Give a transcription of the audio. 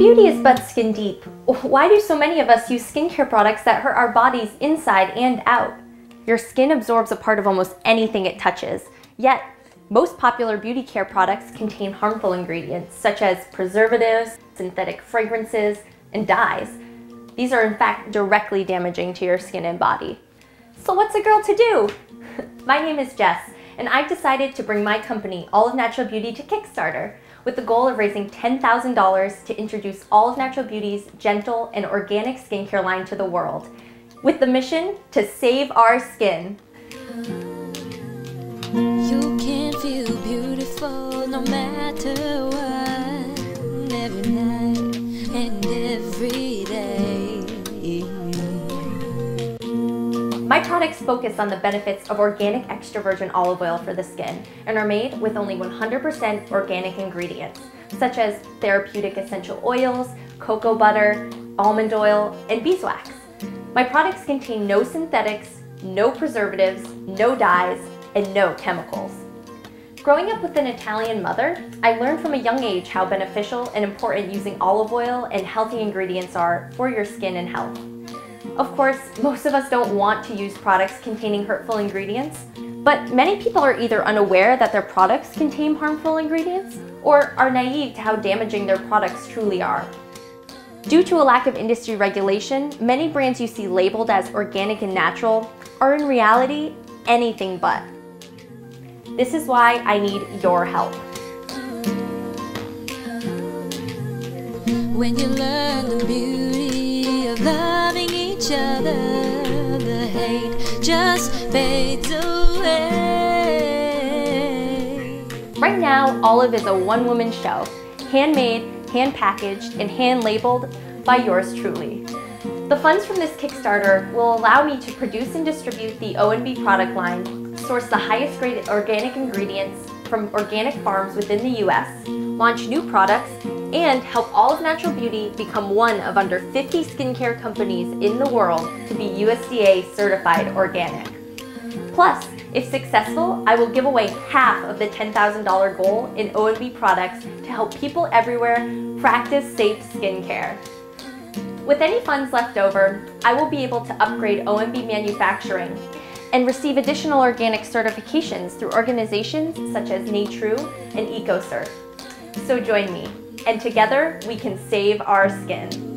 Beauty is but skin deep. Why do so many of us use skincare products that hurt our bodies inside and out? Your skin absorbs a part of almost anything it touches, yet most popular beauty care products contain harmful ingredients such as preservatives, synthetic fragrances, and dyes. These are in fact directly damaging to your skin and body. So what's a girl to do? my name is Jess, and I've decided to bring my company, Olive Natural Beauty, to Kickstarter with the goal of raising $10,000 to introduce Olive Natural Beauty's gentle and organic skincare line to the world, with the mission to save our skin. You can feel beautiful no matter what, My products focus on the benefits of organic extra virgin olive oil for the skin and are made with only 100% organic ingredients, such as therapeutic essential oils, cocoa butter, almond oil, and beeswax. My products contain no synthetics, no preservatives, no dyes, and no chemicals. Growing up with an Italian mother, I learned from a young age how beneficial and important using olive oil and healthy ingredients are for your skin and health. Of course, most of us don't want to use products containing hurtful ingredients, but many people are either unaware that their products contain harmful ingredients or are naive to how damaging their products truly are. Due to a lack of industry regulation, many brands you see labeled as organic and natural are in reality anything but. This is why I need your help. When you learn the beauty of loving each other, the hate just fades away. Right now, Olive is a one-woman show, handmade, hand-packaged, and hand-labeled by yours truly. The funds from this Kickstarter will allow me to produce and distribute the O&B product line, source the highest grade organic ingredients from organic farms within the US, launch new products, and help Olive Natural Beauty become one of under 50 skincare companies in the world to be USDA certified organic. Plus, if successful, I will give away half of the $10,000 goal in O&B products to help people everywhere practice safe skincare. With any funds left over, I will be able to upgrade O&B manufacturing and receive additional organic certifications through organizations such as Natrue and EcoCert. So join me, and together we can save our skin.